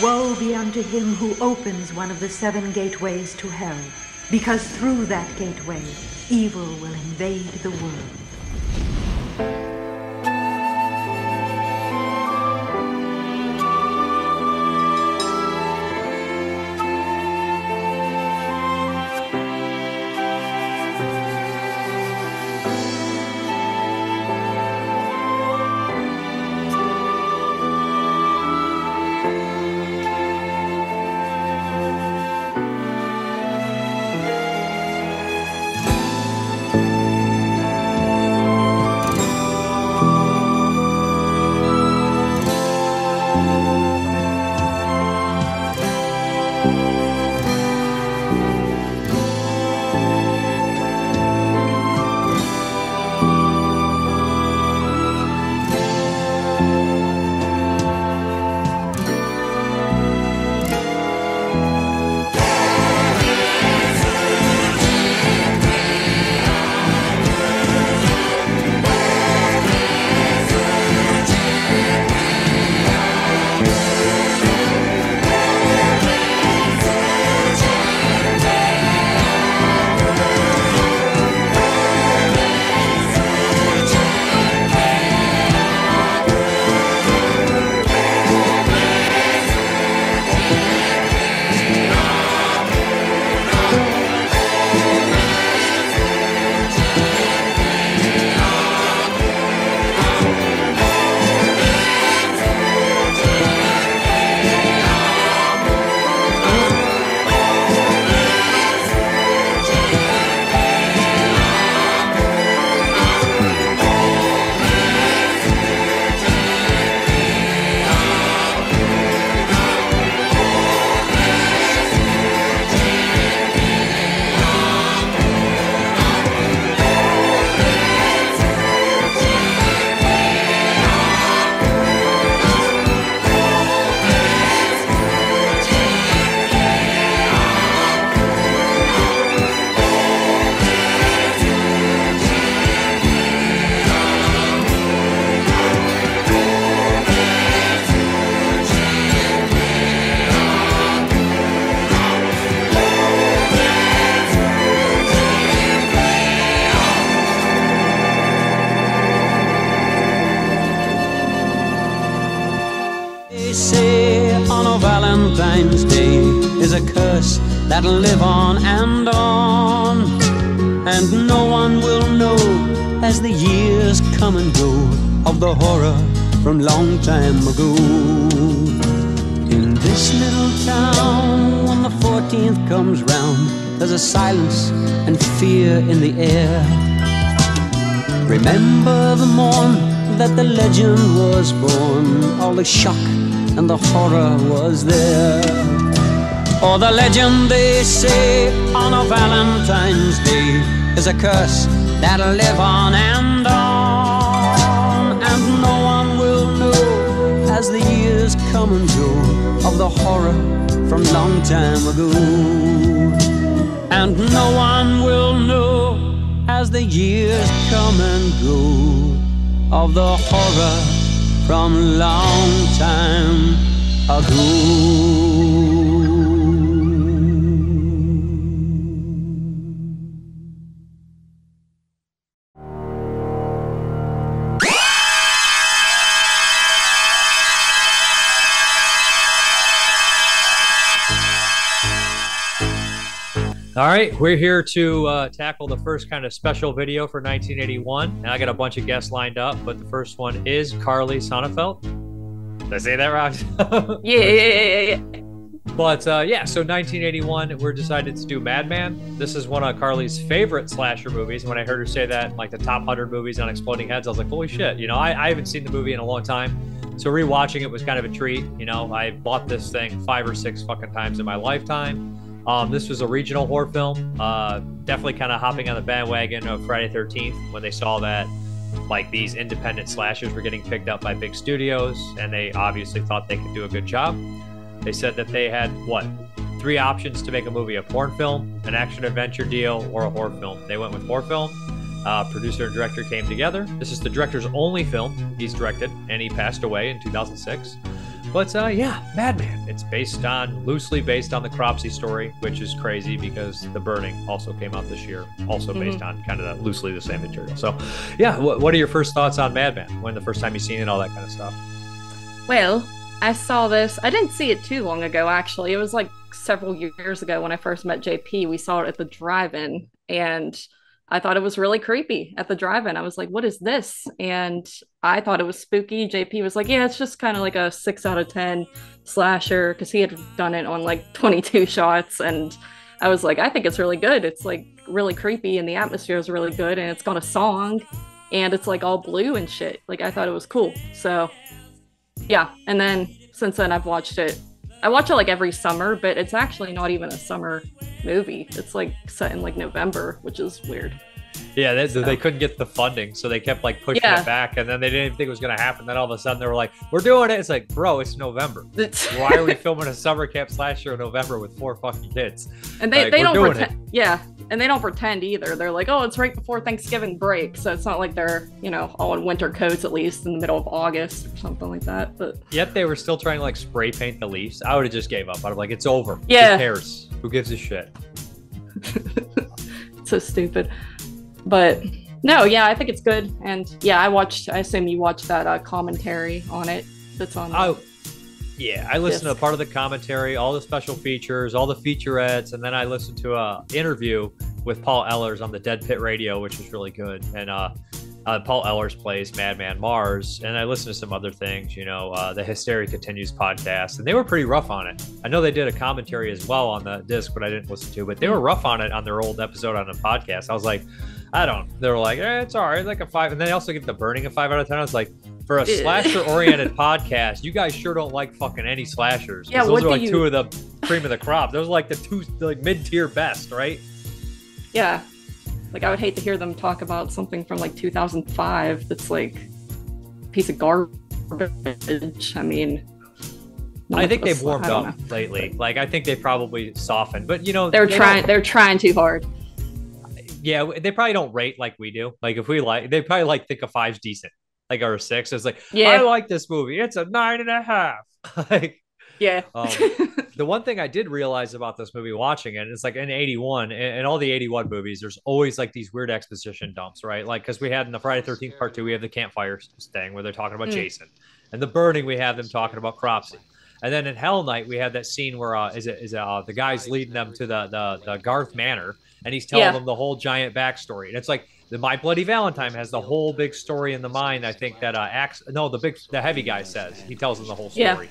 Woe be unto him who opens one of the seven gateways to hell, because through that gateway evil will invade the world. That the legend was born, all the shock and the horror was there. Or the legend they say on a Valentine's Day is a curse that'll live on and on, and no one will know as the years come and go of the horror from long time ago. And no one will know as the years come and go of the horror from long time ago. All right, we're here to uh, tackle the first kind of special video for 1981. And I got a bunch of guests lined up, but the first one is Carly Sonafelt. Did I say that right? Yeah, yeah, yeah, yeah, yeah. But uh, yeah, so 1981, we're decided to do Madman. This is one of Carly's favorite slasher movies. And when I heard her say that, like the top 100 movies on Exploding Heads, I was like, holy shit. You know, I, I haven't seen the movie in a long time. So rewatching it was kind of a treat. You know, I bought this thing five or six fucking times in my lifetime. Um, this was a regional horror film. Uh, definitely kind of hopping on the bandwagon of Friday 13th when they saw that like these independent slashers were getting picked up by big studios, and they obviously thought they could do a good job. They said that they had what three options to make a movie: a porn film, an action adventure deal, or a horror film. They went with horror film. Uh, producer and director came together. This is the director's only film he's directed, and he passed away in 2006. But uh, yeah, Madman. It's based on loosely based on the Cropsey story, which is crazy because The Burning also came out this year, also based Mhm. on kind of the, loosely the same material. So, yeah, what, what are your first thoughts on Madman? When the first time you seen it, all that kind of stuff. Well, I saw this. I didn't see it too long ago, actually. It was like several years ago when I first met JP. We saw it at the drive in, and I thought it was really creepy at the drive in. I was like, what is this? And I thought it was spooky. JP was like, yeah, it's just kind of like a six out of 10 slasher because he had done it on like 22 shots. And I was like, I think it's really good. It's like really creepy, and the atmosphere is really good, and it's got a song, and it's like all blue and shit. Like, I thought it was cool. So, yeah and then since then i've watched it i watch it like every summer but it's actually not even a summer movie. It's like set in like november which is weird Yeah, they, So- they couldn't get the funding, so they kept like pushing Yeah. it back, and then they didn't think it was gonna happen. Then all of a sudden they were like, "We're doing it." It's like, bro, it's November. Why are we filming a summer camp slasher in November with four fucking kids? and they, Like, they don't pretend yeah and they don't pretend either they're like oh it's right before thanksgiving break so it's not like they're you know all in winter coats at least in the middle of august or something like that but Yet they were still trying to like spray paint the leaves. I would have just gave up. I'd have like, it's over. Yeah. Who cares? Who gives a shit? it's so stupid but no yeah i think it's good and yeah i watched i assume you watched that uh, commentary on it that's on Oh, yeah. I listened Yes. to part of the commentary, all the special features, all the featurettes, and then I listened to a interview with Paul Ehlers on the Dead Pit Radio, which was really good. And uh, uh, Paul Ehlers plays Madman Marz, and I listened to some other things, you know, uh, the Hysteria Continues podcast, and they were pretty rough on it. I know they did a commentary as well on the disc, but I didn't listen to. But they were rough on it on their old episode on the podcast. I was like, I don't. They were like, eh, it's all right, like a five, and then they also give the Burning a five out of ten. I was like. For a Eh. slasher-oriented podcast, you guys sure don't like fucking any slashers. Yeah, those are like you- two of the cream of the crop. Those are like the two like mid-tier best, right? Yeah. Like I would hate to hear them talk about something from like 2005 that's like a piece of garbage. I mean, I think they've warmed up know. lately. Like I think they probably softened, but you know They're they trying. They're trying too hard. Yeah, they probably don't rate like we do. Like if we like, they probably like think a five's decent, like or a six. It's like Yeah. I like this movie. It's a nine and a half. like Yeah. Um, the one thing I did realize about this movie watching it, it's like in 81 and, and all the 81 movies, there's always like these weird exposition dumps, right? Like, because we had in the Friday 13th part two, we have the campfire thing where they're talking about Mm. Jason. And the burning, we have them talking about Cropsey. And then in Hell Night, we have that scene where uh, is it is it, uh, the guy's leading them to the, the the Garth Manor, and he's telling Yeah. them the whole giant backstory. And it's like the My Bloody Valentine has the whole big story in the mind. I think that uh, Axe, no, the big the heavy guy says he tells them the whole story. Yeah. story.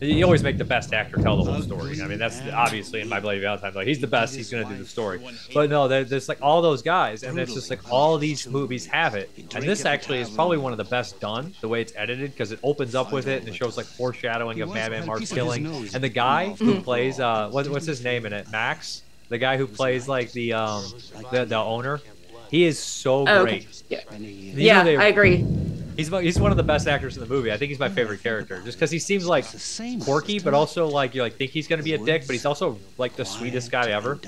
You always make the best actor tell the whole story. I mean, that's obviously in My Bloody Valentine. Like he's the best. He's going to do the story. But no, there's like all those guys, and it's just like all these movies have it. And this actually is probably one of the best done the way it's edited because it opens up with it and it shows like foreshadowing of Madman Mark's killing. And the guy who plays uh, what, what's his name in it? Max, the guy who plays like the um the, the owner. He is so Oh, great. okay. Yeah. You Yeah, they- I agree. He's he's one of the best actors in the movie. I think he's my favorite character, just because he seems like quirky, but also like you like think he's gonna be a dick, but he's also like the sweetest guy ever.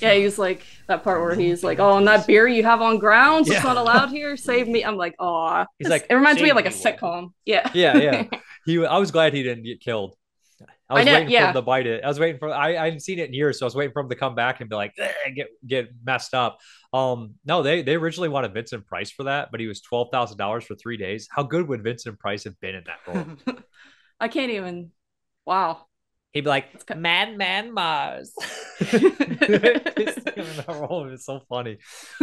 Yeah, he's like that part where he's like, "Oh, and that beer you have on grounds, Yeah. it's not allowed here. Save me." I'm like, "Aw." He's like, it reminds me of like a sitcom. Yeah. Yeah, yeah. He, I was glad he didn't get killed. I was I know, waiting for him to bite it. I was waiting for. I, I hadn't seen it in years, so I was waiting for him to come back and be like, get get messed up. Um, no, they they originally wanted Vincent Price for that, but he was twelve thousand dollars for three days. How good would Vincent Price have been in that role? I can't even. Wow. He'd be like, "Man, man, Marz. it's so funny.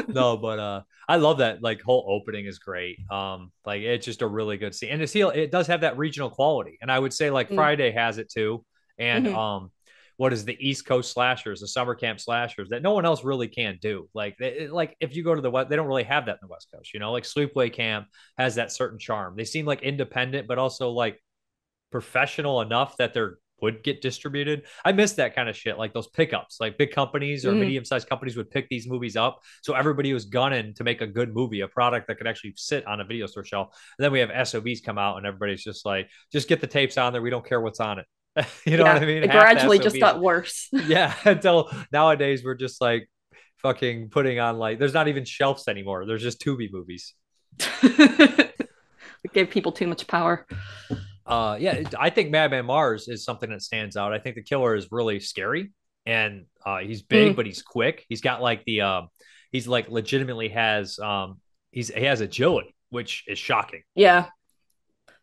No, but uh, I love that. Like whole opening is great. Um, like it's just a really good scene, and it's it does have that regional quality, and I would say like Mm. Friday has it too, and Mhm. um. What is the East Coast slashers, the summer camp slashers that no one else really can do? Like, they, like if you go to the West, they don't really have that in the West Coast. You know, like Sleepaway Camp has that certain charm. They seem like independent, but also like professional enough that they're would get distributed. I miss that kind of shit, like those pickups, like big companies or Mhm. medium sized companies would pick these movies up. So everybody was gunning to make a good movie, a product that could actually sit on a video store shelf. And then we have SOVs come out and everybody's just like, just get the tapes on there. We don't care what's on it. you know Yeah, what I mean? It Half gradually just got worse. yeah until nowadays we're just like fucking putting on like there's not even shelves anymore there's just Tubi movies it gave people too much power. Uh, yeah, I think Madman Marz is something that stands out. I think the killer is really scary, and uh, he's big, mm. but he's quick. He's got like the, um, he's like legitimately has, um, he's he has agility, which is shocking. Yeah,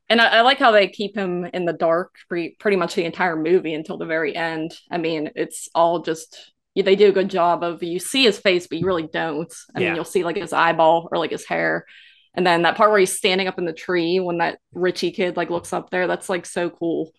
and I, I, like how they keep him in the dark pretty, pretty much the entire movie until the very end. I mean, it's all just they do a good job of you see his face, but you really don't. I yeah. mean, you'll see like his eyeball or like his hair. And then that part where he's standing up in the tree when that Richie kid like looks up there, that's like so cool.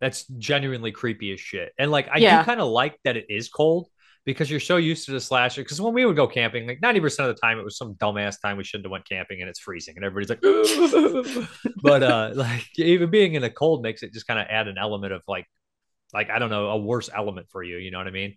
That's genuinely creepy as shit. And like I yeah. do kind of like that it is cold because you're so used to the slasher. Because when we would go camping, like 90% of the time, it was some dumbass time we shouldn't have went camping and it's freezing and everybody's like, but uh, like even being in the cold makes it just kind of add an element of like, like, I don't know, a worse element for you. You know what I mean?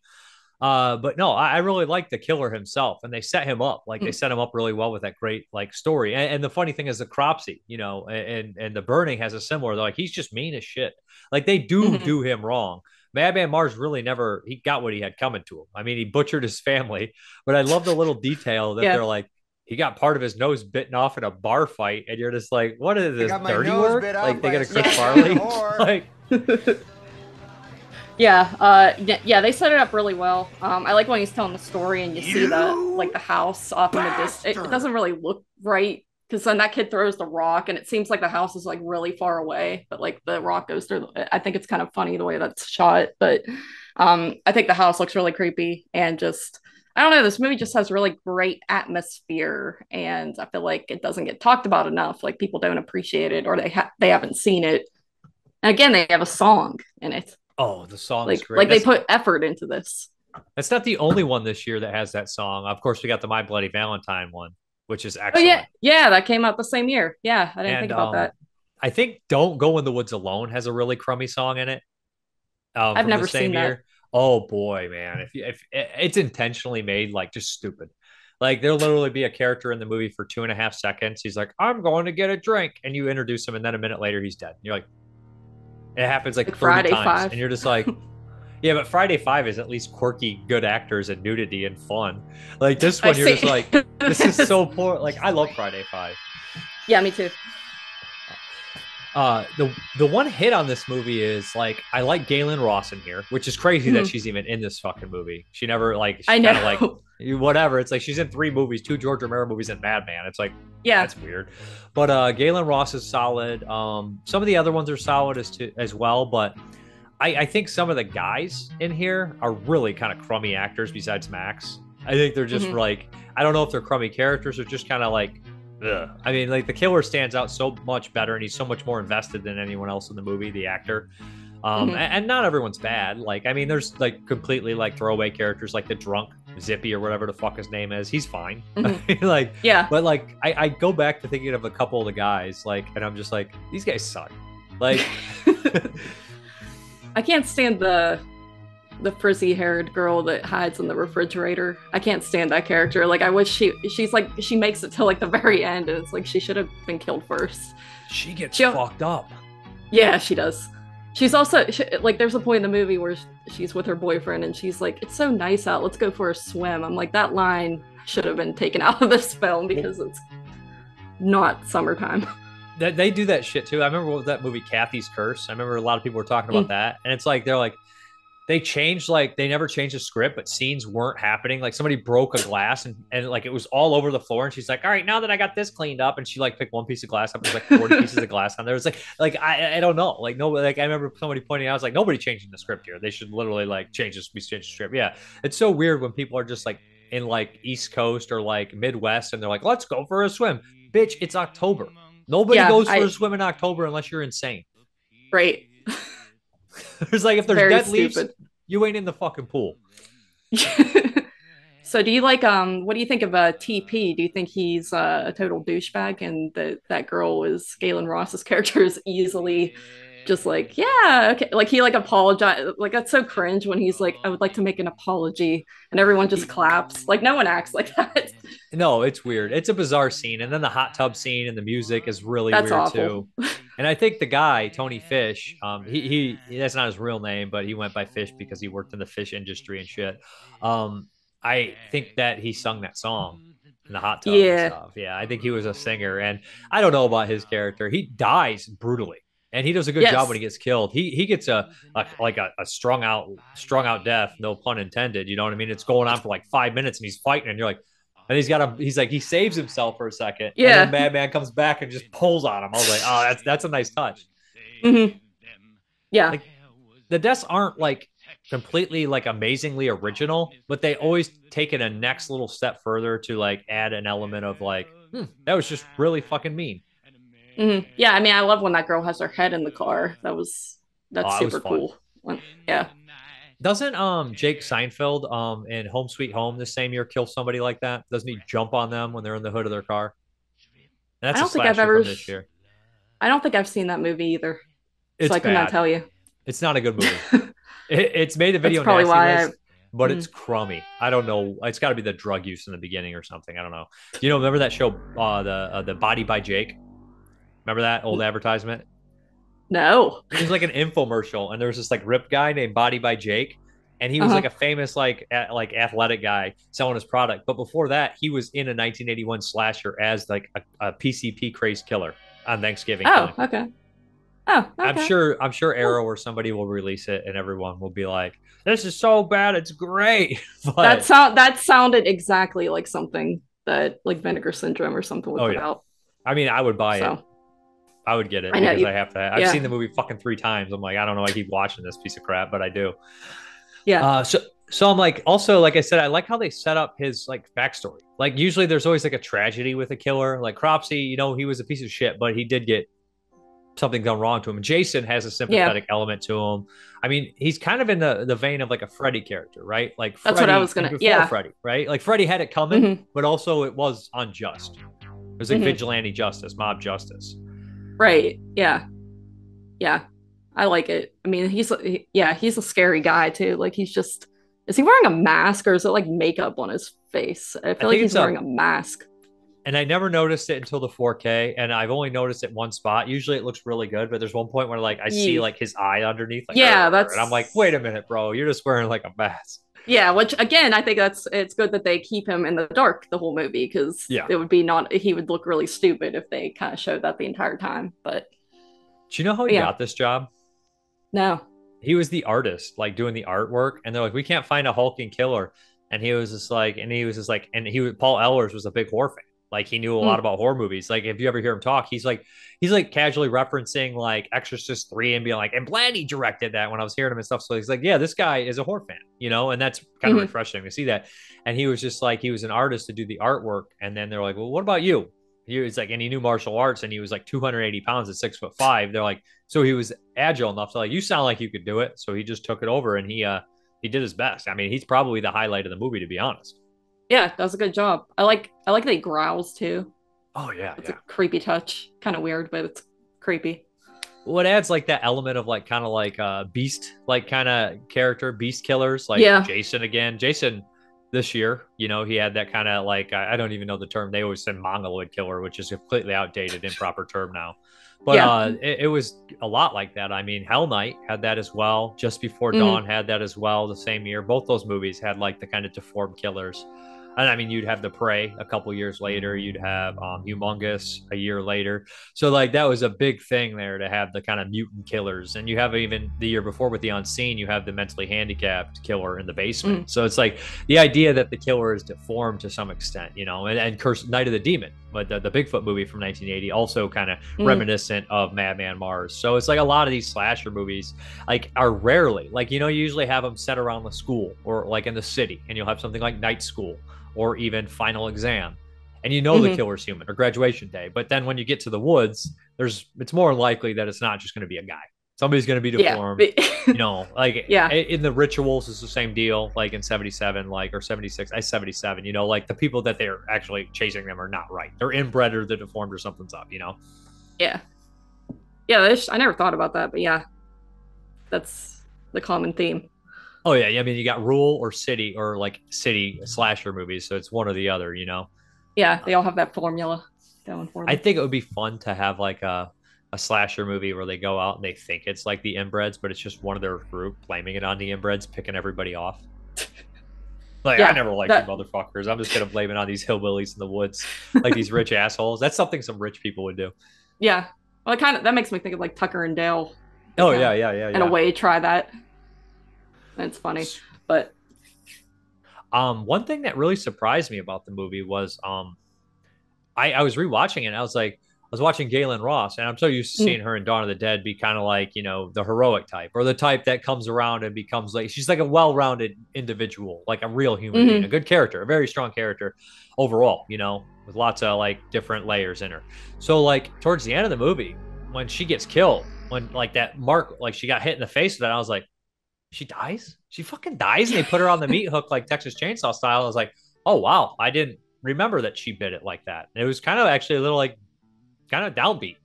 Uh, but no, I, I, really like the killer himself, and they set him up like mm. they set him up really well with that great like story. And, and, the funny thing is the Cropsey, you know, and and the Burning has a similar. They're like he's just mean as shit. Like they do mm-hmm. do him wrong, Madman Marz really never he got what he had coming to him. I mean, he butchered his family, but I love the little detail that yeah. they're like he got part of his nose bitten off in a bar fight, and you're just like, what is this dirty work? Like they get a Chris Farley, like. yeah, uh, yeah, they set it up really well. Um, I like when he's telling the story and you, you see the like the house off in the distance. It, it doesn't really look right because then that kid throws the rock and it seems like the house is like really far away but like the rock goes through i think it's kind of funny the way that's shot but um i think the house looks really creepy and just i don't know this movie just has really great atmosphere and i feel like it doesn't get talked about enough like people don't appreciate it or they ha- they haven't seen it and again they have a song in it oh the song like, like they put effort into this it's not the only one this year that has that song of course we got the my bloody valentine one which is excellent. Oh yeah, yeah, that came out the same year. Yeah, I didn't and, think about um, that. I think "Don't Go in the Woods Alone" has a really crummy song in it. Um, I've never seen year. that. Oh boy, man! If, if it's intentionally made like just stupid, like there'll literally be a character in the movie for two and a half seconds. He's like, "I'm going to get a drink," and you introduce him, and then a minute later he's dead. You're like, it happens like, like Friday times, five. and you're just like. Yeah, but Friday Five is at least quirky, good actors and nudity and fun. Like this one, I you're see. just like, this is so poor. Like I love Friday Five. Yeah, me too. Uh, the the one hit on this movie is like I like Gaylen Ross in here, which is crazy mm-hmm. that she's even in this fucking movie. She never like I know like whatever. It's like she's in three movies, two George Romero movies, and Madman. It's like yeah, that's weird. But uh, Gaylen Ross is solid. Um, some of the other ones are solid as to as well, but I, I think some of the guys in here are really kind of crummy actors besides Max. I think they're just mm-hmm. like I don't know if they're crummy characters or just kind of like ugh. I mean, like the killer stands out so much better and he's so much more invested than anyone else in the movie, the actor. Um, mm-hmm. and, and, not everyone's bad. Like, I mean, there's like completely like throwaway characters like the drunk Zippy or whatever the fuck his name is. He's fine. Mm-hmm. like, yeah. But like, I, I go back to thinking of a couple of the guys, like, and I'm just like, these guys suck. Like, I can't stand the the frizzy haired girl that hides in the refrigerator. I can't stand that character. Like I wish she she's like she makes it till like the very end and it's like she should have been killed first. She gets she, fucked up. Yeah, she does. She's also she, like there's a point in the movie where she's with her boyfriend and she's like it's so nice out. Let's go for a swim. I'm like that line should have been taken out of this film because it's not summertime. that they do that shit too. I remember that movie Kathy's Curse. I remember a lot of people were talking about mm. that, and it's like they're like they changed like they never changed the script, but scenes weren't happening. Like somebody broke a glass and and like it was all over the floor, and she's like, "All right, now that I got this cleaned up," and she like picked one piece of glass up. There's like forty pieces of glass on there. It's like like I I don't know. Like no like I remember somebody pointing out, I was like, nobody changing the script here. They should literally like change this, change the script. Yeah, it's so weird when people are just like in like East Coast or like Midwest, and they're like, "Let's go for a swim." Bitch, it's October. Nobody yeah, goes for I, a swim in October unless you're insane. Right. there's like if there's Very dead stupid. leaves, you ain't in the fucking pool. so do you like um what do you think of uh TP? Do you think he's uh, a total douchebag and that that girl is Gaylen Ross's character is easily just like yeah okay like he like apologize like that's so cringe when he's like i would like to make an apology and everyone just claps. Like no one acts like that. No it's weird. It's a bizarre scene and then the hot tub scene and the music is really that's weird awful. too. And i think the guy tony fish um he, he that's not his real name but he went by fish because he worked in the fish industry and shit. Um i think that he sung that song in the hot tub yeah. yeah i think he was a singer and i don't know about his character. He dies brutally and he does a good Yes. job when he gets killed. He he gets a, a like a, a strung out strung out death, no pun intended. You know what I mean? It's going on for like five minutes, and he's fighting, and you're like, and he's got a he's like he saves himself for a second. Yeah. and then Madman comes back and just pulls on him. I was like, oh, that's that's a nice touch. Mhm. Yeah. Like, The deaths aren't like completely like amazingly original, but they always take it a next little step further to like add an element of like, hmm, that was just really fucking mean. Mhm. Yeah. I mean, I love when that girl has her head in the car. That was that's Oh, that was super cool. When- yeah. Doesn't um Jake Steinfeld um in Home Sweet Home the same year kill somebody like that? Doesn't he jump on them when they're in the hood of their car? And that's I don't a think I've ever from this year. I don't think I've seen that movie either, It's so I could not tell you. It's not a good movie. it, it's made the That's video probably nasty why I- list, but Mhm. it's crummy. I don't know. It's got to be the drug use in the beginning or something. I don't know. You know, remember that show, uh, the uh, the Body by Jake? Remember that old advertisement? No. It was like an infomercial, and there was this like rip guy named Body by Jake, and he was Uh-huh. like a famous like a- like athletic guy selling his product. But before that, he was in a 1981 slasher as like a, a PCP crazed killer on Thanksgiving. Oh, killing. okay. Oh, okay. I'm sure I'm sure Arrow or somebody will release it, and everyone will be like, "This is so bad, it's great." but that sound that sounded exactly like something that like Vinegar Syndrome or something would Oh, put yeah. out. I mean, I would buy it. I would get it I know, because you- I have to. I've yeah. seen the movie fucking three times. I'm like, I don't know. Why I keep watching this piece of crap, but I do. yeah. Uh, so so I'm like, also, like I said, I like how they set up his like backstory. Like usually, there's always like a tragedy with a killer. Like Cropsey, you know, he was a piece of shit, but he did get something done wrong to him. Jason has a sympathetic element to him. I mean, he's kind of in the the vein of like a Freddy character, right? Like That's what I was gonna- before yeah. Freddy, right? Like Freddy had it coming, Mhm. but also it was unjust. It was like Mhm. vigilante justice, mob justice. Right. Yeah. Yeah. I like it. I mean, he's he- yeah, he's a scary guy too. Like he's just is he wearing a mask or is it like makeup on his face? I feel think like he's wearing a mask. and I never noticed it until the 4K, and I've only noticed it one spot. Usually, it looks really good, but there's one point where like I see like his eye underneath. Like, Yeah, that's- and I'm like, wait a minute, bro, you're just wearing like a mask. Yeah, which again, I think that's it's good that they keep him in the dark the whole movie because Yeah. it would be not he would look really stupid if they kind of showed that the entire time. But Do you know how he Yeah. got this job? no, He was the artist, like doing the artwork, and they're like, we can't find a hulking killer, and he was just like, and he was just like, and he was Paul Ehlers was a big horror fan. Like he knew a lot Mm. about horror movies. Like if you ever hear him talk, he's like he's like casually referencing like Exorcist three and being like, and Blatty directed that when I was hearing him and stuff. So he's like, yeah, this guy is a horror fan, you know, and that's kind of Mhm. refreshing to see that. And he was just like he was an artist to do the artwork, and then they're like, well, what about you? He was like, and he knew martial arts, and he was like 280 pounds at six foot five. They're like, so he was agile enough to like, you sound like you could do it. So he just took it over, and he uh he did his best. I mean, he's probably the highlight of the movie, to be honest. Yeah, that was a good job. I like I like that he growls too. Oh yeah, It's a creepy touch, kind of weird, but it's creepy. What adds like that element of like kind of like uh beast like kind of character, beast killers, like Yeah. Jason again. Jason this year, you know, he had that kind of like I, I don't even know the term. They always said mongoloid killer, which is a completely outdated, improper term now. But Yeah. uh it, it was a lot like that. I mean, Hell Night had that as well. Just Before Mhm. Dawn had that as well the same year. Both those movies had like the kind of deformed killers. And I mean, you'd have the prey a couple years later. You'd have um, humongous a year later. So like that was a big thing there to have the kind of mutant killers. And you have even the year before with the unseen, you have the mentally handicapped killer in the basement. So it's like the idea that the killer is deformed to some extent, you know. And, and Curse Night of the Demon, but the, the Bigfoot movie from 1980, also kind of Mm. reminiscent of Madman Marz. So it's like a lot of these slasher movies like are rarely like you know you usually have them set around the school or like in the city, and you'll have something like Night School or even Final Exam, and you know the Mhm. killer's human or Graduation Day. But then when you get to the woods, there's it's more likely that it's not just going to be a guy. Somebody's going to be deformed. but- You know, like Yeah. in the rituals is the same deal. Like in '77, like or '76, I '77. You know, like the people that they're actually chasing them are not right. They're inbred or they're deformed or something's up. You know. yeah. Yeah, I never thought about that, but yeah. That's the common theme. Oh yeah, I mean you got rural or city or like city slasher movies, so it's one or the other, you know. Yeah, uh, they all have that formula going for them. I think it would be fun to have like a a slasher movie where they go out and they think it's like the inbreds, but it's just one of their group blaming it on the inbreds, picking everybody off. Like I never liked that- you motherfuckers. I'm just gonna blame it on these hillbillies in the woods, like these rich assholes. That's something some rich people would do. yeah. Well, it kind of that makes me think of like Tucker and Dale. Oh Yeah. yeah, yeah, yeah. In yeah. a way, try that. It's funny, but Um, one thing that really surprised me about the movie was um, I, I was rewatching it. and I was like, I was watching Gaylen Ross, and I'm so used to Mm. seeing her in Dawn of the Dead be kind of like you know the heroic type or the type that comes around and becomes like she's like a well-rounded individual, like a real human being, Mhm. a good character, a very strong character overall. You know, with lots of like different layers in her. So like towards the end of the movie, when she gets killed, when like that mark, like she got hit in the face with that, I was like, she dies? She fucking dies? And they put her on the meat hook like Texas Chainsaw style. I was like, oh wow, I didn't remember that she bit it like that. And it was kind of actually a little like kind of downbeat.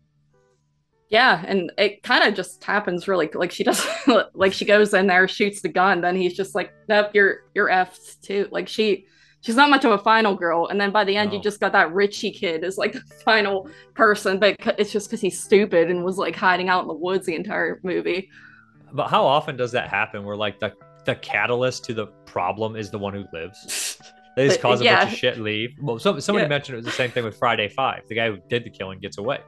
yeah, and it kind of just happens really like she does like she goes in there, shoots the gun, then he's just like, nope, you're you're effed too. Like she she's not much of a final girl, and then by the end you just got that Richie kid as like the final person, but it's just because he's stupid and was like hiding out in the woods the entire movie. But how often does that happen where like the the catalyst to the problem is the one who lives? They just But, cause a yeah. bunch of shit leave. Well, some, somebody Yeah. mentioned it was the same thing with Friday Five. The guy who did the killing gets away,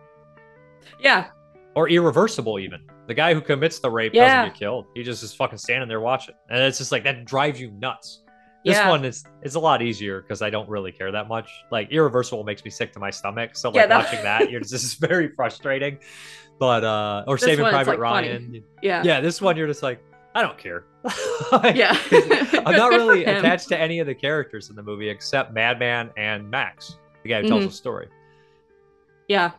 Yeah, or irreversible even. The guy who commits the rape Yeah. doesn't get killed. He just is fucking standing there watching, and it's just like that drives you nuts. This Yeah. one is is a lot easier because I don't really care that much. Like irreversible makes me sick to my stomach, so like Yeah, that- watching that, you're just this is very frustrating. But uh, or This Saving one, Private like, funny. Ryan, yeah, yeah, this one you're just like, I don't care. yeah. I'm not really attached to any of the characters in the movie except Madman and Max, the guy who tells Mhm. the story. Yeah.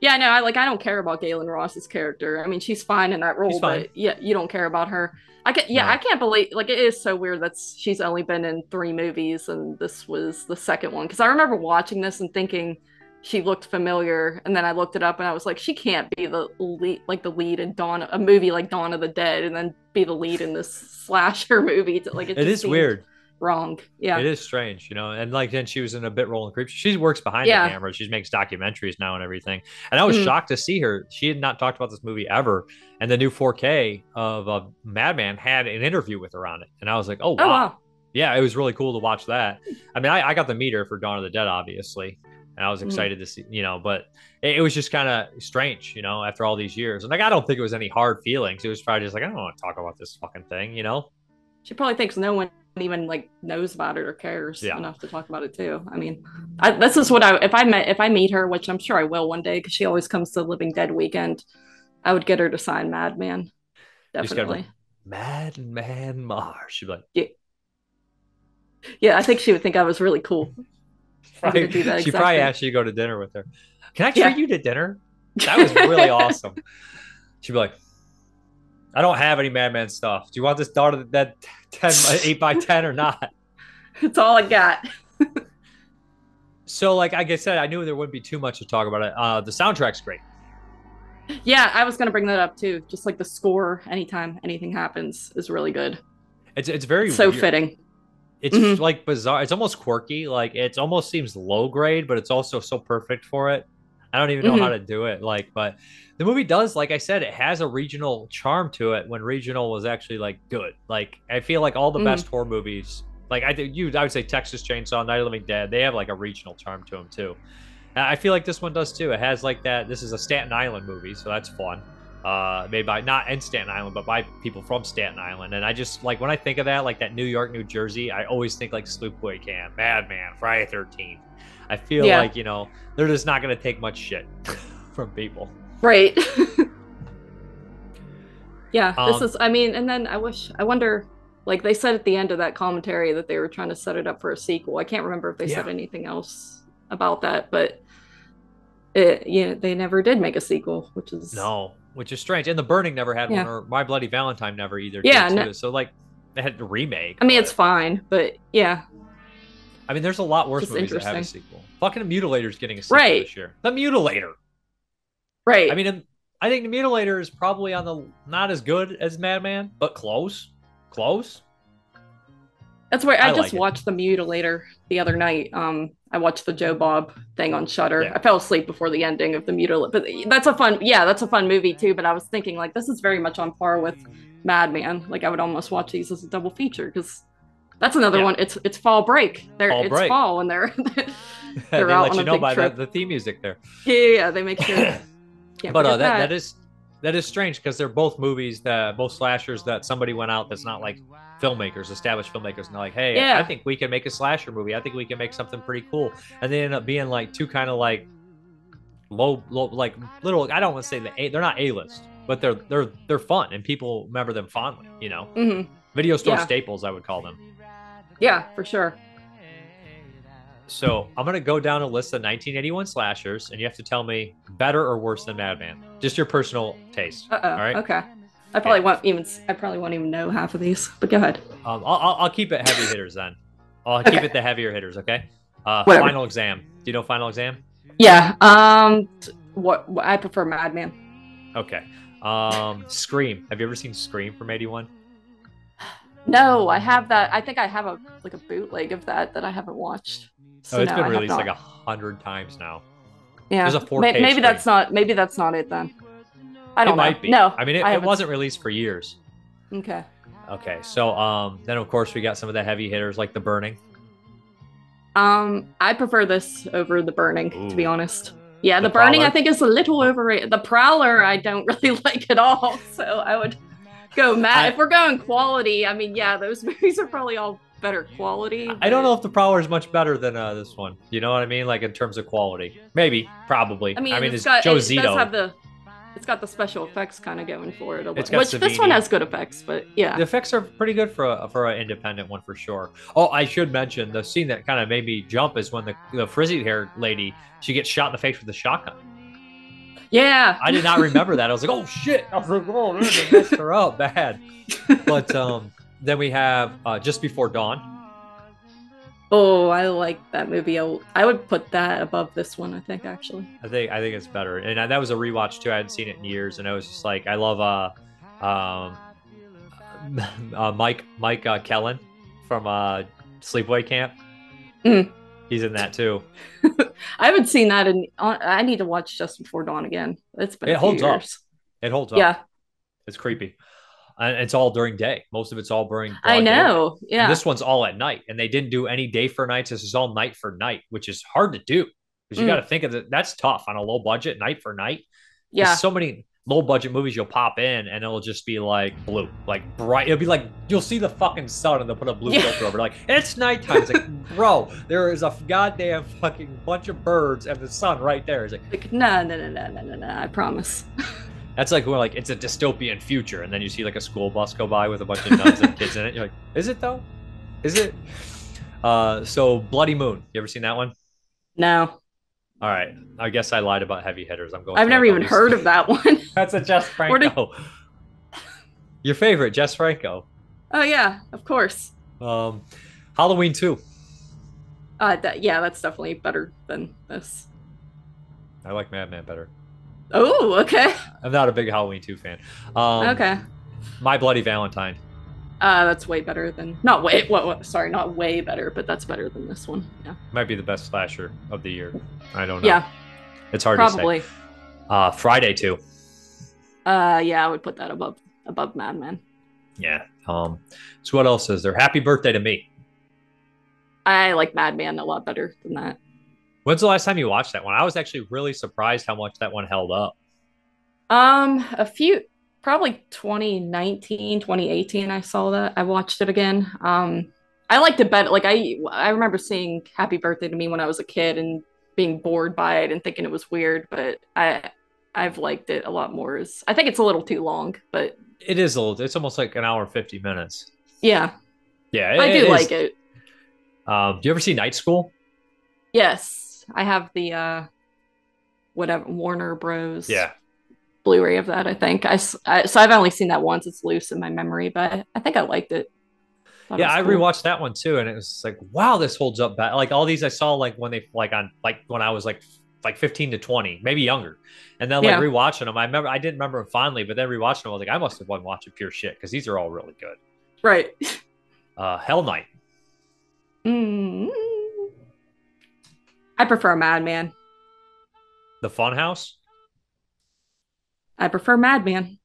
Yeah, no, I like I don't care about Gaylen Ross's character. I mean, she's fine in that role, but yeah, you don't care about her. I can yeah, No. I can't believe like it is so weird that she's only been in 3 movies and this was the second one cuz I remember watching this and thinking she looked familiar and then I looked it up and I was like she can't be the lead like the lead in Dawn a movie like Dawn of the Dead and then be the lead in this slasher movie like it, It is seemed weird. Wrong. Yeah. It is strange, you know. And like then she was in a bit role in Creep. She works behind Yeah. the camera. She makes documentaries now and everything. And I was Mhm. shocked to see her. She had not talked about this movie ever. And the new 4K of uh, Madman had an interview with her on it. And I was like, oh wow. Oh wow. yeah, it was really cool to watch that. I mean, I, I got the meter for Dawn of the Dead, obviously, and I was Mhm. excited to see, you know, but it, it was just kind of strange, you know, after all these years. And like, I don't think it was any hard feelings. It was probably just like, I don't want to talk about this fucking thing, you know? She probably thinks no one even like knows about it or cares Yeah. enough to talk about it too. I mean, I, this is what I if I met if I meet her, which I'm sure I will one day because she always comes to Living Dead weekend. I would get her to sign Madman. Just gotta be Definitely. Madman Marz. She'd be like, Yeah, yeah, I think she would think I was really cool. Probably, she exact probably asked you to go to dinner with her. Can I treat Yeah. you to dinner? That was really awesome. She'd be like, I don't have any Madman stuff. Do you want this of the 10 8 by 10 or not? It's all I got. So, like, like I said, I knew there wouldn't be too much to talk about it. Uh, the soundtrack's great. Yeah, I was gonna bring that up too. Just like the score, anytime anything happens, is really good. It's it's very so weird. fitting. It's Mhm. like bizarre. It's almost quirky. Like it almost seems low grade, but it's also so perfect for it. I don't even know Mhm. how to do it. Like, but the movie does, like I said, it has a regional charm to it. When regional was actually like good. Like I feel like all the Mhm. best horror movies, like I think you, I would say Texas Chainsaw, Night of the Living Dead, they have like a regional charm to them too. And I feel like this one does too. It has like that. This is a Staten Island movie, so that's fun. Uh, made by not in Staten Island, but by people from Staten Island. And I just like when I think of that, like that New York, New Jersey, I always think like Sleepaway Camp, Madman, Friday Thirteenth. I feel Yeah. like you know they're just not gonna take much shit from people. Right. yeah, this Um, is I mean, and then I wish I wonder like they said at the end of that commentary that they were trying to set it up for a sequel. I can't remember if they said anything else about that, but it, yeah, they never did make a sequel, which is No, which is strange. And The Burning never had Yeah. one, or My Bloody Valentine never either. Yeah, did, no- So like they had to remake. I mean, but- it's fine, but yeah. I mean, there's a lot worse Just movies that have a sequel. Fucking Mutilator's getting a sequel Right. this year. The Mutilator. Right. I mean, um, I think the Mutilator is probably on the not as good as Madman, but close, close. That's where I, I just like it. watched the Mutilator the other night. Um, I watched the Joe Bob thing on Shudder. Yeah. I fell asleep before the ending of the Mutilator, but that's a fun, yeah, that's a fun movie too. But I was thinking like this is very much on par with Madman. Like I would almost watch these as a double feature because that's another Yeah. one. It's it's fall break. They're Fall it's break. fall and they're they they're out let on you a know big by the, trip. the theme music there. yeah, yeah, yeah, they make sure. But uh, that, that. that is that is strange because they're both movies that both slashers that somebody went out that's not like filmmakers, established filmmakers, and they're like, hey, Yeah. I think we can make a slasher movie. I think we can make something pretty cool, and they end up being like two kind of like low, low, like little. I don't want to say the a, they're not a list, but they're they're they're fun and people remember them fondly. You know, Mhm. video store Yeah. staples, I would call them. Yeah, for sure. So I'm gonna go down a list of 1981 slashers, and you have to tell me better or worse than Madman. Just your personal taste. Uh oh. All right. Okay. I probably won't even. I probably won't even know half of these. But go ahead. Um, I'll, I'll, keep it heavy hitters then. I'll keep it the heavier hitters. Okay. Uh, Whatever. final exam. Do you know final exam? Yeah. Um. What, what I prefer Madman. Okay. Um, Scream. Have you ever seen Scream from 81? No, I have that. I think I have a like a bootleg of that that I haven't watched. So oh, it's no, been I released like a hundred times now. yeah. there's a 4K maybe that's not. Maybe that's not it then. I don't it know. might be. No. I mean, it, I it wasn't released for years. Okay. Okay. So, um, then of course we got some of the heavy hitters like The Burning. Um, I prefer this over the Burning, to be honest. Yeah, The the, Burning I think is a little overrated. The Prowler I don't really like at all. So I would go Matt. I- if we're going quality, I mean, yeah, those movies are probably all better quality. I don't know if The Prowler is much better than uh, this one. You know what I mean? Like in terms of quality, maybe, probably. I mean, it's, it's got Joe it does Zito. have the it's got the special effects kind of going for it a little. Which this one has good effects, but yeah. The effects are pretty good for a for an independent one for sure. Oh, I should mention the scene that kind of made me jump is when the the frizzy hair lady she gets shot in the face with a shotgun. Yeah. I did not remember that. I was like, oh shit! I was like, oh, they messed her up bad. But um, then we have uh, just before dawn. Oh, I like that movie. I I would put that above this one, I think actually. I think I think it's better, and uh, that was a rewatch too. I hadn't seen it in years, and I was just like, I love uh, um, uh, Mike Mike uh, Kellin from uh, Sleepaway Camp. Mm. He's in that too. I haven't seen that in uh, I need to watch Just Before Dawn again. It's been It holds up. It holds up. Yeah, It's creepy. And it's all during day. Most of it's all during. I know. And Yeah. this one's all at night, and they didn't do any day for nights. This is all night for night, which is hard to do because you Mm. got to think of it. That's tough on a low budget night for night. yeah. There's so many low budget movies you'll pop in, and it'll just be like blue, like bright. It'll be like you'll see the fucking sun, and they'll put a blue Yeah. filter over. it. Like it's nighttime. It's like, bro, there is a goddamn fucking bunch of birds and the sun right there. It's like Like, no, no, no, no, no, no, no. I promise. That's like when like it's a dystopian future, and then you see like a school bus go by with a bunch of nuns and kids in it. You're like, is it though? Is it? Uh, so Bloody Moon. You ever seen that one? No, All right. I guess I lied about heavy hitters. I'm going. I've never even all heard of that one. That's a Jess Where did- Franco. Your favorite, Jess Franco. oh yeah, of course. Um, Halloween two. Uh, that, yeah, that's definitely better than this. I like Madman better. Oh, okay, I'm not a big Halloween two fan. Um, okay. My Bloody Valentine. Uh, that's way better than not way. What, what? Sorry, not way better, but that's better than this one. Yeah, Might be the best slasher of the year. I don't know. yeah, It's hard to probably. say. Uh, Friday too. Uh, yeah, I would put that above above Madman. Yeah. Um. So what else is there? Happy birthday to me. I like Madman a lot better than that. When's the last time you watched that one? I was actually really surprised how much that one held up. Um, a few, probably 2019, 2018, I saw that. I watched it again. Um, I liked it better. Like I, I remember seeing Happy Birthday to Me when I was a kid and being bored by it and thinking it was weird, but I, I've liked it a lot more. As I think it's a little too long, but It is a little. It's almost like an hour and fifty minutes. yeah, Yeah, I do is. like it. Um, do you ever see Night School? Yes, I have the uh, whatever Warner Bros. Yeah. Blu-ray of that. I think I so I've only seen that once. It's loose in my memory, but I, I think I liked it. Thought it Yeah, I cool. rewatched that one too, and it was like, wow, this holds up. Bad. Like all these I saw like when they like on like when I was like like 15 to 20, maybe younger, and then like Yeah. rewatching them. I remember I didn't remember them fondly, but then rewatching them, I was like, I must have been watching pure shit because these are all really good. Right. Uh, Hell Night. Mm. I prefer Madman. The Funhouse. I prefer Madman.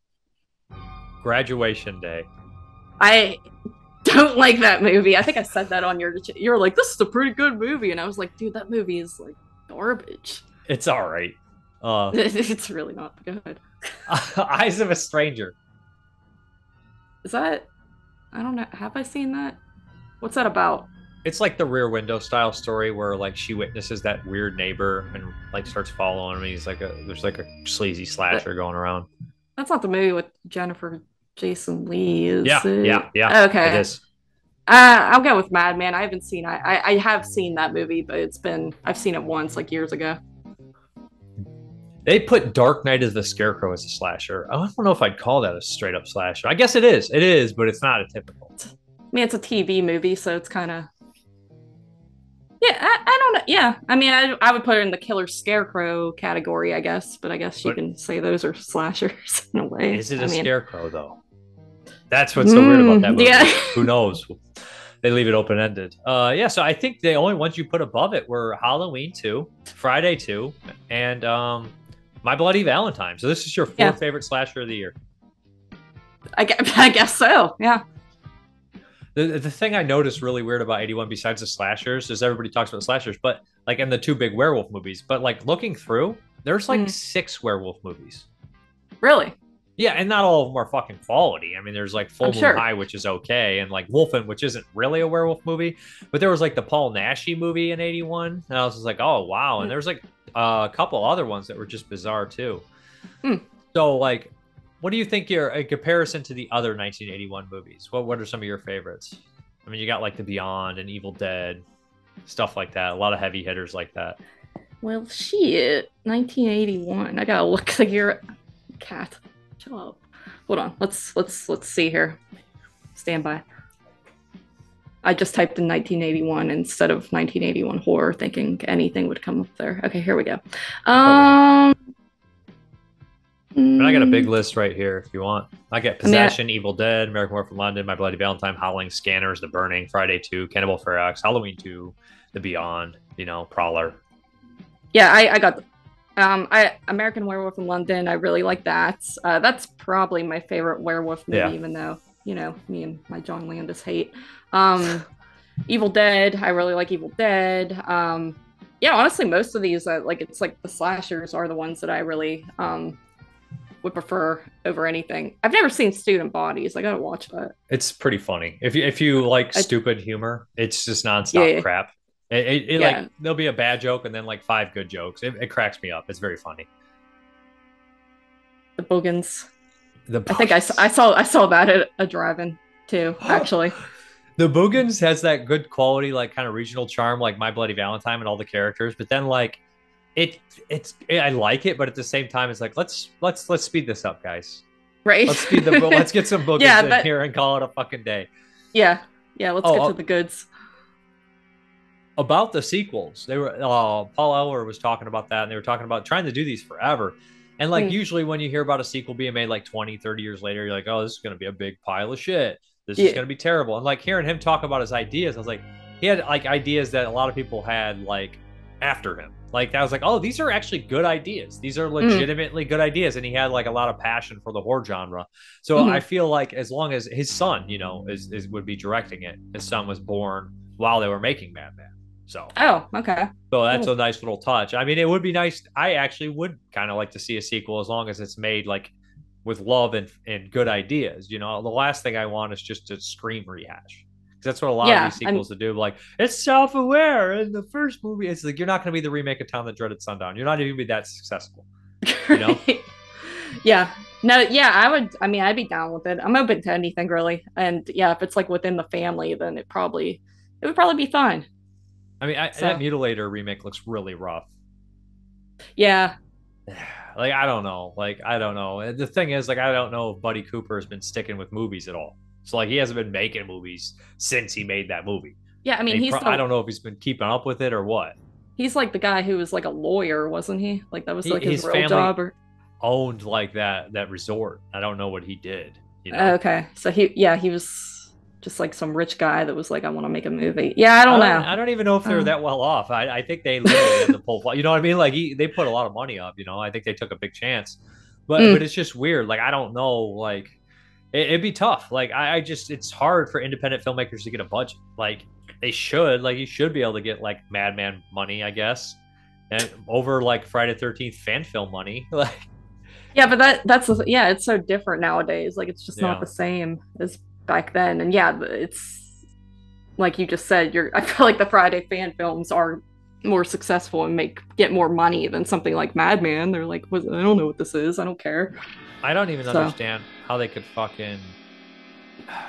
Graduation Day. I don't like that movie. I think I said that on your. You were like, "This is a pretty good movie," and I was like, "Dude, that movie is like garbage." It's all right. Uh, it's really not good. Eyes of a Stranger. Is that? I don't know. Have I seen that? What's that about? It's like the Rear Window style story where like she witnesses that weird neighbor and like starts following him. He's like a there's like a sleazy slasher going around. That's not the movie with Jennifer Jason Leigh, is Yeah, it? yeah, yeah. Okay. It is. Uh, I'll go with Madman. I haven't seen. I, I I have seen that movie, but it's been I've seen it once, like years ago. They put Dark Night of the Scarecrow as a slasher. I don't know if I'd call that a straight up slasher. I guess it is. It is, but it's not a typical. I mean, it's a TV movie, so it's kind of. Yeah, I, I don't know. Yeah, I mean, I, I would put it in the killer scarecrow category, I guess. But I guess you But- can say those are slashers in a way. Is it a a scarecrow though? That's what's so weird about that Mm, movie. yeah. Who knows? They leave it open ended. Uh, yeah. So I think the only ones you put above it were Halloween two, Friday two, and um, My Bloody Valentine. So this is your fourth Yeah. favorite slasher of the year. I guess, I guess so. Yeah. The, the thing I noticed really weird about 81, besides the slashers, is everybody talks about slashers, but like in the two big werewolf movies, but like looking through, there's like Mm. six werewolf movies. Really. Yeah, and not all of them are fucking quality. I mean, there's like Full I'm Moon sure. High, which is okay, and like Wolfen, which isn't really a werewolf movie, but there was like the Paul Naschy movie in '81, and I was just like, oh wow, and Hmm. there's like a couple other ones that were just bizarre too. Hmm. So like, what do you think your in comparison to the other 1981 movies? What what are some of your favorites? I mean, you got like The Beyond and Evil Dead, stuff like that. A lot of heavy hitters like that. Well, shit. 1981. I gotta look like your cat. Shut up. Hold on. Let's let's let's see here. Stand by. I just typed in 1981 instead of 1981 horror, thinking anything would come up there. Okay, here we go. Um. And I got a big mm, list right here if you want. I got I mean, I- Possession, Evil Dead, American Werewolf in London, My Bloody Valentine, Howling, Scanners, The Burning, Friday 2, Cannibal Ferox, Halloween 2, The Beyond, you know, Prowler. Yeah, I, I got. Um, I American Werewolf in London. I really like that. Uh, that's probably my favorite werewolf movie, Yeah. even though you know me and my John Landis hate. Um, Evil Dead. I really like Evil Dead. Um, yeah, honestly, most of these, uh, like it's like the slashers are the ones that I really um would prefer over anything. I've never seen Student Bodies. I gotta watch that. It's pretty funny. If you if you like I- stupid humor, it's just nonstop Yeah, yeah. crap. It, it, it, Yeah. like there'll be a bad joke and then like five good jokes. It, it cracks me up. It's very funny. The Boogens. The I think I, saw- I saw I saw that at a drive-in too. Actually. The Boogens has that good quality, like kind of regional charm, like My Bloody Valentine and all the characters. But then like it it's I like it, but at the same time, it's like let's let's let's speed this up, guys. Right. Let's speed the let's get some Boogens Yeah, in that- here and call it a fucking day. Yeah, yeah. Let's Oh, get oh. to the goods. About the sequels, they were uh, Paul Ehlers was talking about that, and they were talking about trying to do these forever. And like Hmm. usually when you hear about a sequel being made like 20, 30 years later, you're like, oh, this is going to be a big pile of shit. This is going to be terrible. And like hearing him talk about his ideas, I was like, he had like ideas that a lot of people had like after him. Like I was like, oh, these are actually good ideas. These are legitimately good ideas, and he had like a lot of passion for the horror genre. So Mhm. I feel like as long as his son, you know, is, is would be directing it, his son was born while they were making Madman. So Oh, okay. so that's Cool. a nice little touch. I mean, it would be nice. I actually would kind of like to see a sequel as long as it's made like with love and, and good ideas. You know, the last thing I want is just to scream rehash. That's what a lot Yeah, of these I'm- sequels to do. Like, it's self aware. In the first movie, it's like you're not going to be the remake of Town That Dreaded Sundown. You're not even going to be that successful. You know? yeah. No, yeah, I would I mean I'd be down with it. I'm open to anything really. And yeah, if it's like within the family, then it probably it would probably be fine. I mean, I, So- that Mutilator remake looks really rough. Yeah. Like, I don't know. Like, I don't know. The thing is, like, I don't know if Buddy Cooper has been sticking with movies at all. So, like, he hasn't been making movies since he made that movie. Yeah, I mean He he's pro- the, I don't know if he's been keeping up with it or what. he's like the guy who was like a lawyer, wasn't he? Like that was He- like his, his real job or Owned like that that resort. I don't know what he did. You know, okay. So he yeah, he was just like some rich guy that was like, I want to make a movie. Yeah, I don't know. I don't even know if they're Uh. that well off. I, I think they literally had to pull. You know what I mean? Like he, they put a lot of money up. You know, I think they took a big chance. But Mm. but it's just weird. Like I don't know. Like it, it'd be tough. Like I, I just it's hard for independent filmmakers to get a budget. Like they should. Like you should be able to get like Madman money, I guess. and over like Friday Thirteenth fan film money. Like, Yeah, but that that's yeah, it's so different nowadays. Like it's just Yeah. not the same as back then. And yeah, it's like you just said. You're I feel like the Friday fan films are more successful and make get more money than something like Madman. They're like, what, I don't know what this is. I don't care. I don't even So- understand how they could fucking.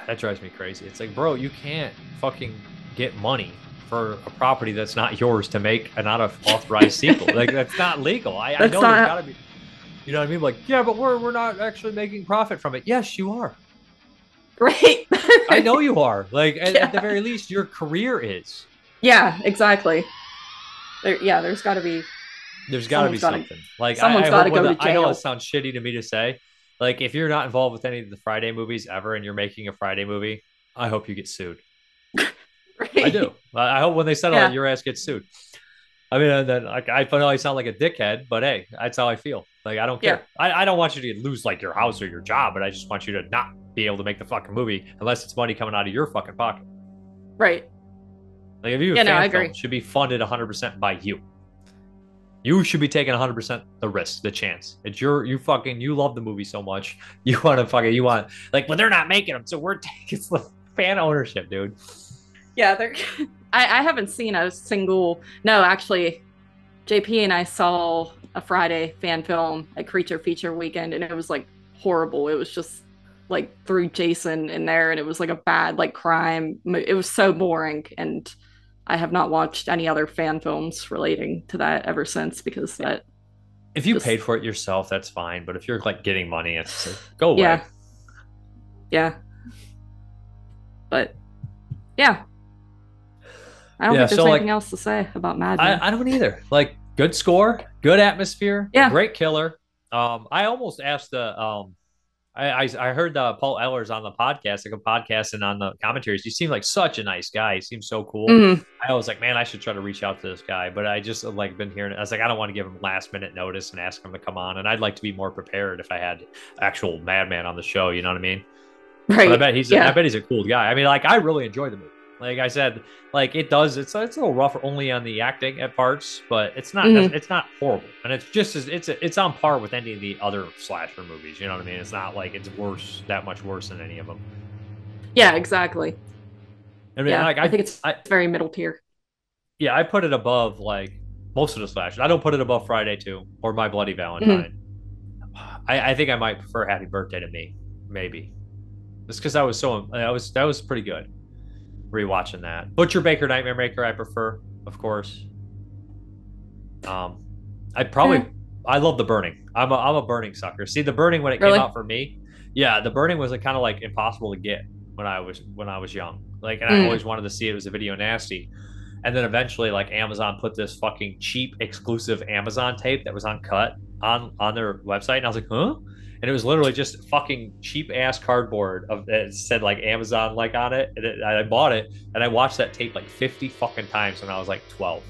That drives me crazy. It's like, bro, you can't fucking get money for a property that's not yours to make an out of authorized sequel. Like that's not legal. I, I know not- there's gotta be. You know what I mean? Like, yeah, but we're we're not actually making profit from it. Yes, you are. Right. I know you are. Like at, at the very least, your career is. yeah, exactly. There, yeah, there's got to be. There's got to be gotta- something. Like I, someone's I, gotta go the- to I know jail. it sounds shitty to me to say. Like if you're not involved with any of the Friday movies ever, and you're making a Friday movie, I hope you get sued. Right? I do. I hope when they settle Yeah. it, your ass gets sued. I mean, then like I know I sound like a dickhead, but hey, that's how I feel. Like I don't care. I, I don't want you to lose like your house or your job, but I just want you to not be able to make the fucking movie unless it's money coming out of your fucking pocket. Right. Like if you Yeah, a no, I film, agree. it should be funded 100% by you. You should be taking 100% the risk, the chance. It's your you fucking you love the movie so much. You want to fucking you want like, well, they're not making them, so we're taking it's the fan ownership, dude. Yeah, they're. I, I haven't seen a single. No, actually, JP and I saw a Friday fan film at Creature Feature Weekend, and it was like horrible. It was just like threw Jason in there, and it was like a bad like crime. It was so boring, and I have not watched any other fan films relating to that ever since because that. If you Just- paid for it yourself, that's fine. But if you're like getting money, it's like, go away. Yeah. Yeah. But yeah. I don't Yeah, think there's so, like, anything else to say about Madman. I, I don't either. Like good score, good atmosphere, Yeah. great killer. Um, I almost asked the um, I I, I heard the Paul Ehlers on the podcast, like a podcast, and on the commentaries. He seemed like such a nice guy. He seems so cool. Mhm. I was like, man, I should try to reach out to this guy, but I just like been hearing. I was like, I don't want to give him last minute notice and ask him to come on, and I'd like to be more prepared if I had actual Madman on the show. You know what I mean? Right. But I bet he's yeah. I bet he's a cool guy. I mean, like I really enjoy the movie. Like I said, like it does. It's it's a little rough only on the acting at parts, but it's not Mhm. it's not horrible, and it's just as it's it's on par with any of the other slasher movies. You know what I mean? It's not like it's worse that much worse than any of them. Yeah, exactly. I mean, yeah, like I, think it's I, very middle tier. yeah, I put it above like most of the slashers. I don't put it above Friday Two or My Bloody Valentine. I, I think I might prefer Happy Birthday to Me, maybe. Just because I was so I was that was pretty good. Rewatching that Butcher Baker Nightmare Maker, I prefer, of course. Um, I probably Yeah. I love the Burning. I'm a I'm a Burning sucker. See the Burning when it Really? came out for me, yeah, the Burning was kind of like impossible to get when I was when I was young. Like, and I Mm. always wanted to see it. It was a video nasty. And then eventually, like Amazon put this fucking cheap exclusive Amazon tape that was uncut on on their website, and I was like, huh? And it was literally just fucking cheap ass cardboard of that said like Amazon like on it, and, it, I bought it, and I watched that tape like fifty fucking times when I was like twelve.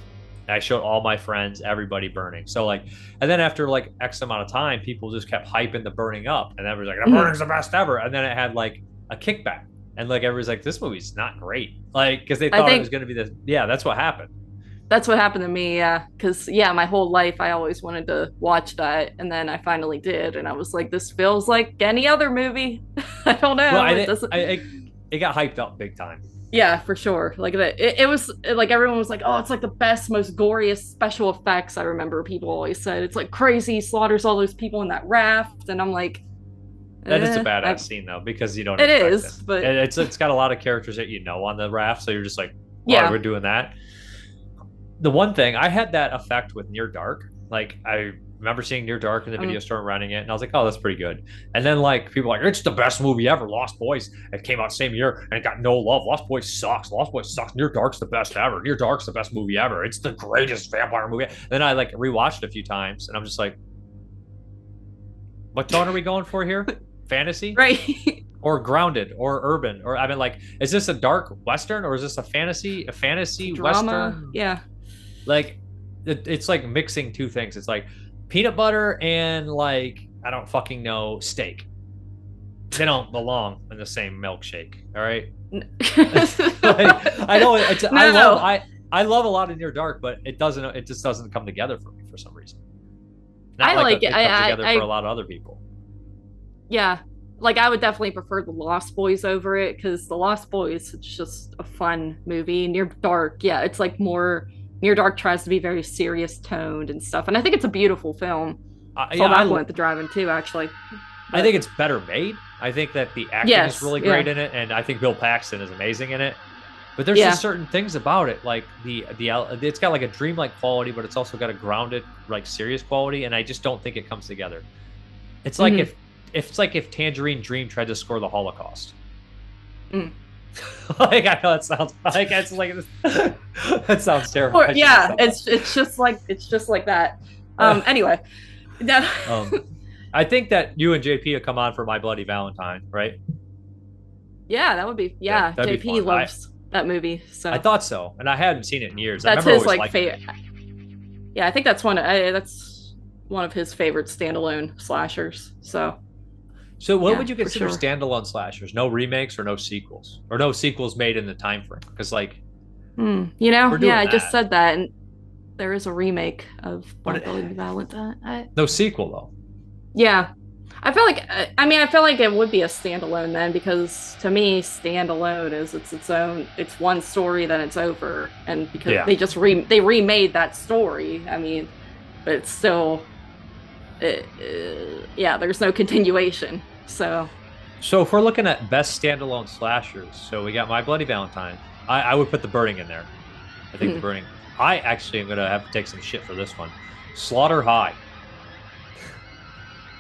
And I showed all my friends, everybody burning. So like, and then after like X amount of time, people just kept hyping the burning up, and everyone's like, the Mhm. burning's the best ever. And then it had like a kickback, and like everyone's like, this movie's not great, like because they I thought it was gonna be this. Yeah, that's what happened. That's what happened to me, yeah. Because yeah, my whole life I always wanted to watch that, and then I finally did, and I was like, this feels like any other movie. I don't know. Well, I, it doesn't. I, it, it got hyped up big time. Yeah, for sure. Like that, it, it was like everyone was like, "Oh, it's like the best, most glorious special effects." I remember people always said it's like crazy, slaughters all those people in that raft, and I'm like, That is eh, a badass I- scene though, because you don't. it is it. but- it's it's got a lot of characters that you know on the raft, so you're just like, Yeah. we're doing that. The one thing I had that effect with Near Dark, like I remember seeing Near Dark in the Mm. video store and running it, and I was like, oh, that's pretty good. And then like people like, it's the best movie ever, Lost Boys. It came out same year and it got no love. Lost Boys sucks. Lost Boys sucks. Near Dark's the best ever. Near Dark's the best movie ever. It's the greatest vampire movie. then I like rewatched it a few times, and I'm just like, what tone are we going for here? Fantasy? right. or grounded or urban or i mean like is this a dark western or is this a fantasy a fantasy Drama. western Yeah. Like it, it's like mixing two things it's like peanut butter and like i don't fucking know steak they don't belong in the same milkshake all right like, i know it's i No. love i I love a lot of Near Dark, but it doesn't. It just doesn't come together for me for some reason. I like it. it I- comes I- together I- for a lot of other people. Yeah. Like I would definitely prefer the Lost Boys over it because the Lost Boys it's just a fun movie. Near Dark, yeah, it's like more Near Dark tries to be very serious toned and stuff. And I think it's a beautiful film. I, Saw yeah, I, at the drive-in too, actually. I think it's better made. I think that the acting Yes, is really yeah. great in it, and I think Bill Paxton is amazing in it. But there's Yeah. just certain things about it, like the the it's got like a dreamlike quality, but it's also got a grounded, like serious quality, and I just don't think it comes together. It's like Mhm. if if it's like if Tangerine Dream tried to score the Holocaust. Mm. like I know that sounds like that's like that sounds terrible. Yeah, it's it's just like it's just like that. Um anyway. That. Um, I think that you and JP will come on for My Bloody Valentine, right? yeah, that would be Yeah, yeah. that'd be JP. I- loves that movie. So I thought so, and I hadn't seen it in years. That's his like favorite. Yeah, I think that's one. I, that's one of his favorite standalone slashers. So So, what Yeah, would you consider sure. standalone slashers? No remakes or no sequels, or no sequels made in the time frame? Because like, Hmm, you know, yeah, I just said that, and there is a remake of But My it- Bloody Valentine. I, no sequel though. yeah, I feel like I- I mean I feel like it would be a standalone then because to me standalone is it's its own it's one story then it's over and because Yeah. they just re they remade that story. I mean, but it's still, it, uh, yeah, there's no continuation. So So, if we're looking at best standalone slashers, so we got My Bloody Valentine. I, I would put The Burning in there. I think The Hmm. Burning. I actually am gonna have to take some shit for this one. Slaughter High.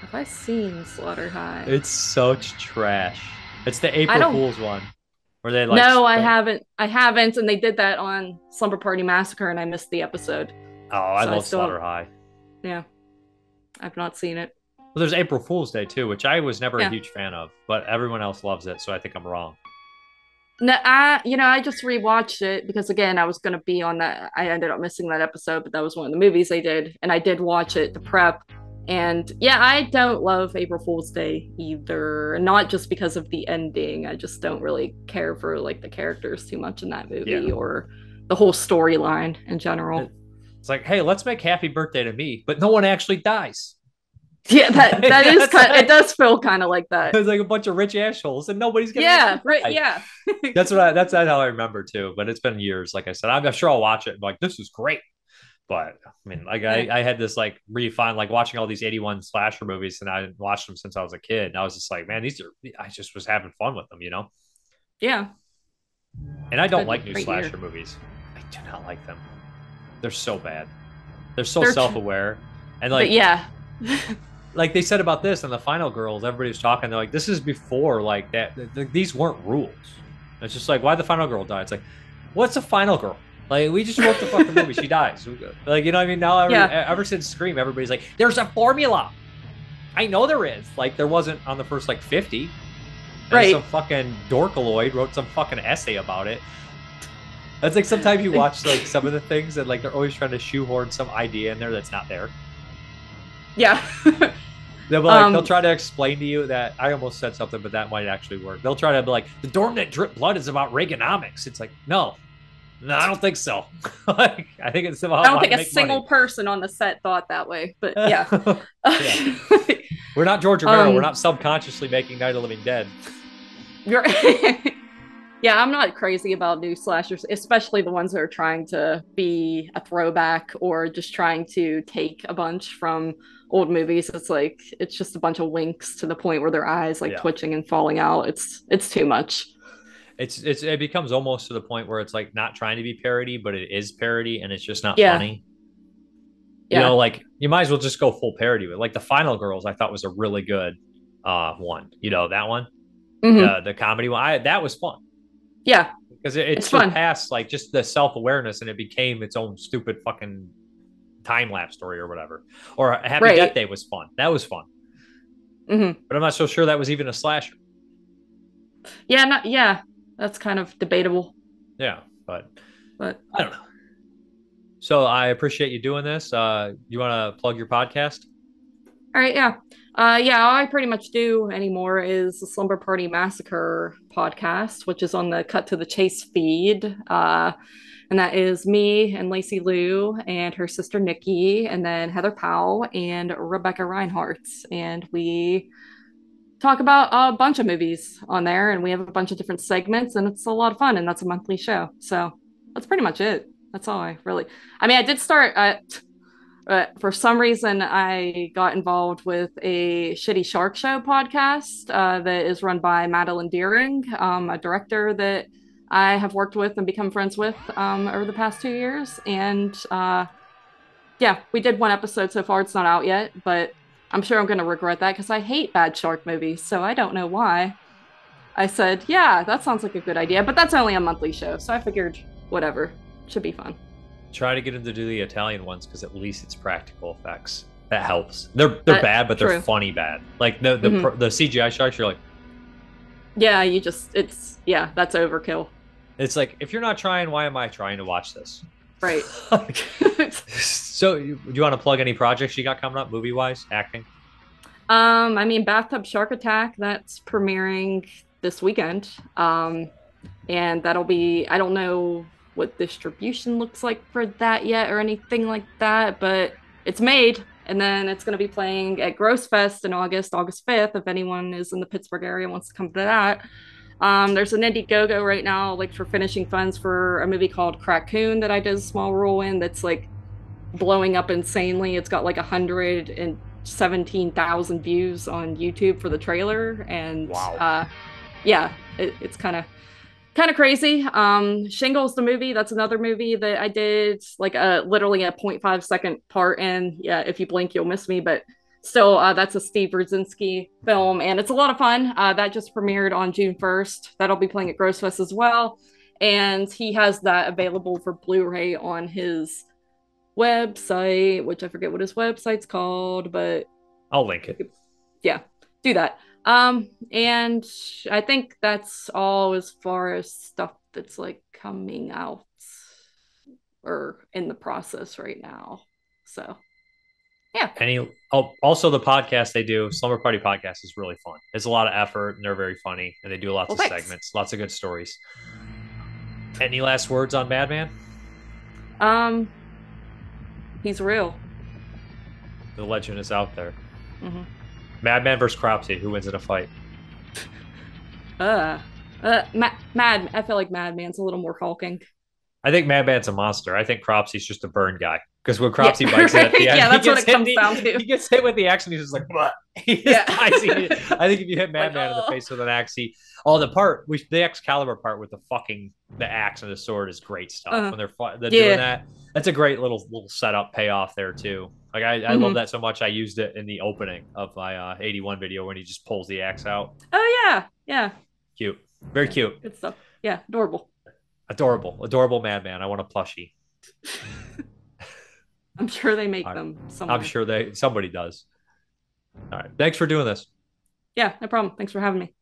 have I seen Slaughter High? It's such trash. It's the April Fool's one, where they like. no, I haven't. I haven't, and they did that on Slumber Party Massacre, and I missed the episode. Oh, I so I love still- Slaughter High. Yeah, I've not seen it. Well, there's April Fool's Day too, which I was never Yeah. a huge fan of, but everyone else loves it, so I think I'm wrong. No, I you know I just rewatched it because again I was gonna be on that. I ended up missing that episode, but that was one of the movies they did, and I did watch it to prep. And yeah, I don't love April Fool's Day either. Not just because of the ending. I just don't really care for like the characters too much in that movie Yeah. or the whole storyline in general. It's like, hey, let's make Happy Birthday to me, but no one actually dies. Yeah, that that is kind. right. It does feel kind of like that. There's like a bunch of rich assholes, and nobody's gonna. Yeah, right. Yeah, That's what I. That's how I remember too. But it's been years. Like I said, I'm sure I'll watch it. like, this is great. But I mean, like I, I had this like refined, like watching all these 81 slasher movies, and I watched them since I was a kid. And I was just like, man, these are. I just was having fun with them, you know. yeah. And I don't like new slasher year. movies. I do not like them. They're so bad. They're so They're self-aware, and but like yeah, like they said about this and the final girls everybody was talking they're like this is before like that th- th- these weren't rules. It's just like why the final girl die? It's like what's a final girl? Like we just wrote the fucking movie. She dies. Like you know what i mean? Now every, Yeah. ever since scream everybody's like there's a formula. I know there is. Like there wasn't on the first like 50 and Right. some fucking dorkaloid wrote some fucking essay about it. That's like sometimes you watch like some of the things and like they're always trying to shoehorn some idea in there that's not there. Yeah. They'll, be like, Um, they'll try to explain to you that I almost said something, but that might actually work. They'll try to be like, the Dorm That Dripped Blood is about Reaganomics. It's like, no, no, I don't think so. like, I think it's about I don't think a single money. person on the set thought that way, but yeah. Yeah. We're not George Romero. Um, We're not subconsciously making Night of the Living Dead. You're yeah, I'm not crazy about new slashers, especially the ones that are trying to be a throwback or just trying to take a bunch from old movies. It's like it's just a bunch of winks to the point where their eyes like Yeah. twitching and falling out. It's it's too much. It's it's it becomes almost to the point where it's like not trying to be parody, but it is parody, and it's just not Yeah. funny. Yeah. You know, like you might as well just go full parody with. Like the Final Girls, I thought was a really good uh one. You know that one, Mhm. the the comedy one. I that was fun. Yeah, because it, it It's fun. surpassed like just the self awareness, and it became its own stupid fucking time lapse story or whatever. Or Happy Right. Death Day was fun. That was fun, hmm but I'm not so sure that was even a slasher. yeah, not yeah. That's kind of debatable, Yeah, but but I don't know. So I appreciate you doing this. Uh, you want to plug your podcast? All right, yeah. Uh, yeah, all I pretty much do anymore is the Slumber Party Massacre podcast, which is on the Cut to the Chase feed. Uh, and that is me and Lacey Lou and her sister Nikki, and then Heather Powell and Rebecca Reinhardt. And we talk about a bunch of movies on there, and we have a bunch of different segments, and it's a lot of fun. And that's a monthly show. So that's pretty much it. That's all I really. I mean, I did start at but for some reason, I got involved with a Shitty Shark Show podcast uh, that is run by Madeline Deering, um, a director that I have worked with and become friends with um, over the past two years. And uh, yeah, we did one episode so far. It's not out yet, but I'm sure I'm going to regret that because I hate bad shark movies. So I don't know why. I said, yeah, that sounds like a good idea, but that's only a monthly show. So I figured, whatever, should be fun. Try to get him to do the Italian ones because at least it's practical effects. That helps. They're they're That- bad, but they're true. funny bad. Like the the Mhm. the CGI sharks, you're like, Yeah, you just, it's, yeah, that's overkill. It's like if you're not trying, why am I trying to watch this? Right. so, do you want to plug any projects you got coming up, movie wise, acting? Um, I mean, Bathtub Shark Attack, that's premiering this weekend. Um, and that'll be, I don't know what distribution looks like for that yet or anything like that, but it's made. And then it's going to be playing at Gross Fest in August, August 5th, if anyone is in the Pittsburgh area and wants to come to that. Um, there's an Indiegogo right now, like for finishing funds for a movie called Crackcoon that I did a small role in that's like blowing up insanely. It's got like a hundred and seventeen thousand views on YouTube for the trailer, and Wow. uh, yeah, it, it's kind of kind of crazy. Um, Shingles, the movie, that's another movie that I did like a literally a 0.5 second part in. Yeah, if you blink, you'll miss me, but still, uh, that's a Steve Brzezinski film, and it's a lot of fun. Uh, that just premiered on June 1st. That'll be playing at Grossfest as well. And he has that available for Blu ray on his website, which I forget what his website's called, but I'll link it. yeah, do that. Um, and I think that's all as far as stuff that's like coming out or in the process right now. So Any oh, also the podcast they do, Slumber Party podcast is really fun. It's a lot of effort and they're very funny and they do lots Well, of thanks. segments, lots of good stories. Any last words on Madman? um he's real. The legend is out there. Mhm. Madman versus Cropsey. Who wins in a fight? Uh uh Ma- Mad I feel like Madman's a little more hulking. I think Madman's a monster. I think Cropsey's just a burn guy. Because when Cropsey bites it at the end, Yeah, that's what it comes down to. He gets hit with the axe and he's just like, what? He Yeah. dies. He- I think if you hit Like, Madman in the oh. face with an axe, he oh the part we the Excalibur part with the fucking the axe and the sword is great stuff. Uh-huh. when they're they're Yeah. doing that, that's a great little little setup payoff there too. Like I, I love Mhm. that so much. I used it in the opening of my uh, 81 video when he just pulls the axe out. Oh yeah, yeah, Cute, very cute, good stuff. Yeah, adorable. adorable, adorable Madman. I want a plushie. I'm sure they make I- them somewhere. I'm sure they somebody does. All right, thanks for doing this. Yeah, no problem. Thanks for having me.